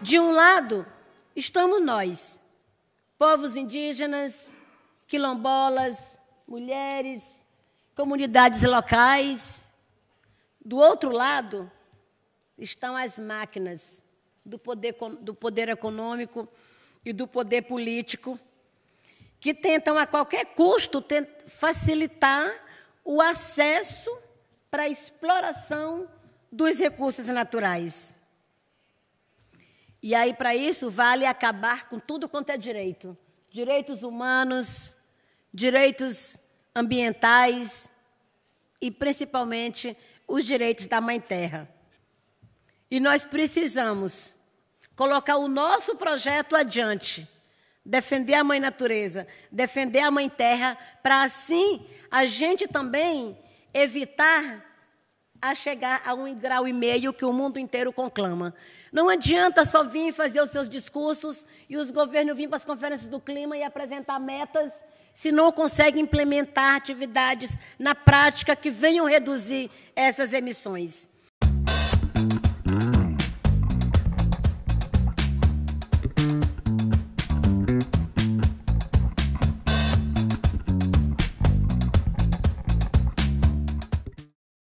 De um lado, estamos nós, povos indígenas, quilombolas, mulheres, comunidades locais. Do outro lado, estão as máquinas do poder, do poder econômico e do poder político, que tentam a qualquer custo facilitar o acesso para a exploração dos recursos naturais. E aí, para isso, vale acabar com tudo quanto é direito: direitos humanos, direitos ambientais e, principalmente, os direitos da Mãe Terra. E nós precisamos colocar o nosso projeto adiante, defender a Mãe Natureza, defender a Mãe Terra, para assim a gente também evitar a chegar a um grau e meio que o mundo inteiro conclama. Não adianta só vir fazer os seus discursos e os governos virem para as conferências do clima e apresentar metas se não conseguem implementar atividades na prática que venham reduzir essas emissões.